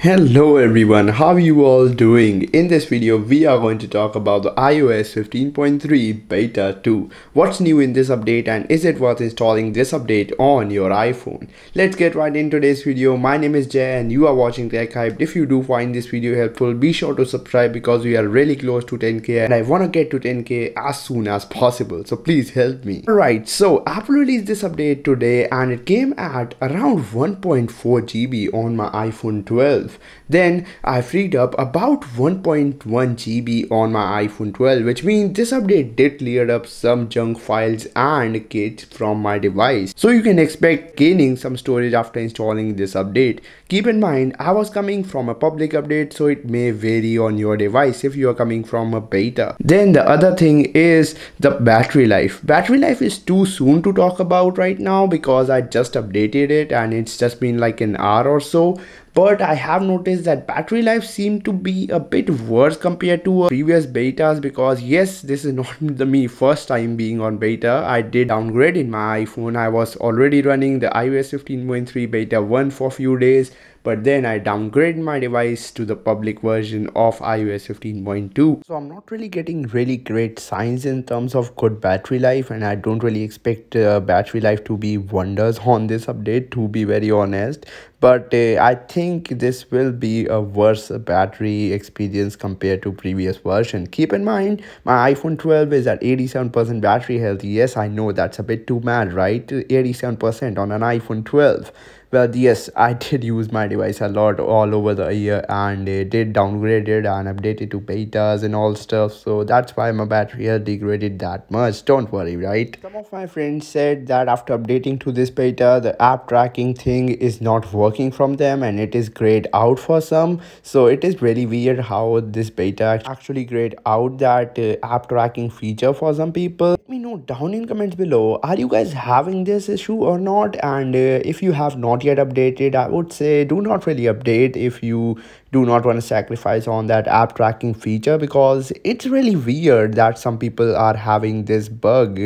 Hello everyone, how are you all doing? In this video, we are going to talk about the iOS 15.3 Beta 2. What's new in this update and is it worth installing this update on your iPhone? Let's get right into today's video. My name is Jai and you are watching Tech Hyped. If you do find this video helpful, be sure to subscribe because we are really close to 10k and I want to get to 10k as soon as possible. So please help me. Alright, so Apple released this update today and it came at around 1.4 GB on my iPhone 12. Then I freed up about 1.1 GB on my iPhone 12 which means this update did clear up some junk files and kits from my device. So you can expect gaining some storage after installing this update. Keep in mind I was coming from a public update so it may vary on your device if you are coming from a beta. Then the other thing is the battery life. Battery life is too soon to talk about right now because I just updated it and it's just been like an hour or so but I have noticed that battery life seemed to be a bit worse compared to uh, previous betas because yes this is not the me first time being on beta. I did downgrade in my iPhone. I was already running the iOS 15.3 beta 1 for a few days but then I downgrade my device to the public version of iOS 15.2 so I'm not really getting really great signs in terms of good battery life and I don't really expect uh, battery life to be wonders on this update to be very honest. But uh, I think this will be a worse battery experience compared to previous version. Keep in mind my iPhone 12 is at 87% battery health. Yes I know that's a bit too mad right? 87% on an iPhone 12 well yes i did use my device a lot all over the year and it did downgrade it and update it to betas and all stuff so that's why my battery has degraded that much. Don't worry right? Some of my friends said that after updating to this beta the app tracking thing is not working from them and it is grayed out for some. So it is really weird how this beta actually grayed out that uh, app tracking feature for some people. Let me know down in comments below are you guys having this issue or not? And uh, if you have not not yet updated. I would say do not really update if you do not want to sacrifice on that app tracking feature because it's really weird that some people are having this bug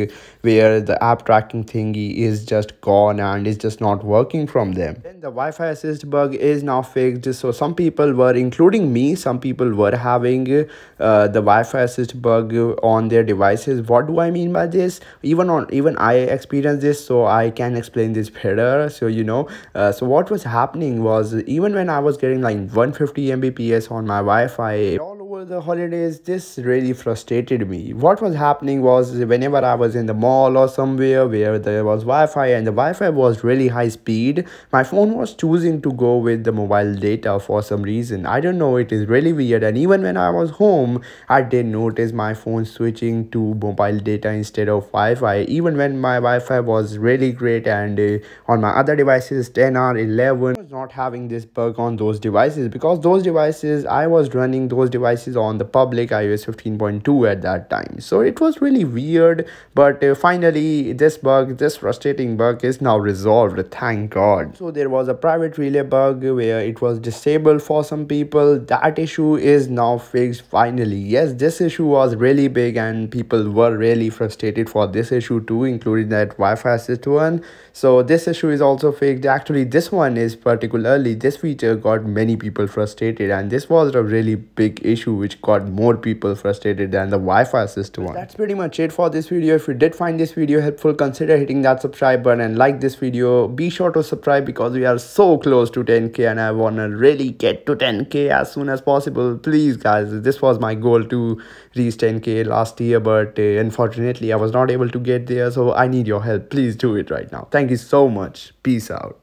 where the app tracking thingy is just gone and is just not working from them. Then the wi-fi assist bug is now fixed so some people were including me some people were having uh, the wi-fi assist bug on their devices. What do i mean by this? Even on even i experienced this so i can explain this better so you know. Uh, so what was happening was even when i was getting like 150 mbps on my wi-fi over the holidays this really frustrated me. What was happening was whenever i was in the mall or somewhere where there was wi-fi and the wi-fi was really high speed my phone was choosing to go with the mobile data for some reason. I don't know it is really weird. And even when i was home i did notice my phone switching to mobile data instead of wi-fi. Even when my wi-fi was really great and uh, on my other devices 10 or 11 was not having this bug on those devices. Because those devices i was running those devices on the public ios 15.2 at that time. So it was really weird but uh, finally this bug this frustrating bug is now resolved thank god. So there was a private relay bug where it was disabled for some people. That issue is now fixed finally. Yes this issue was really big and people were really frustrated for this issue too including that wi-fi assist one so this issue is also fixed. Actually this one is particularly this feature got many people frustrated and this was a really big issue which got more people frustrated than the wi-fi assist one. That's pretty much it for this video. If you did find this video helpful consider hitting that subscribe button and like this video. Be sure to subscribe because we are so close to 10k and i want to really get to 10k as soon as possible. Please guys this was my goal to reach 10k last year but uh, unfortunately i was not able to get there so i need your help. Please do it right now. Thank you so much. Peace out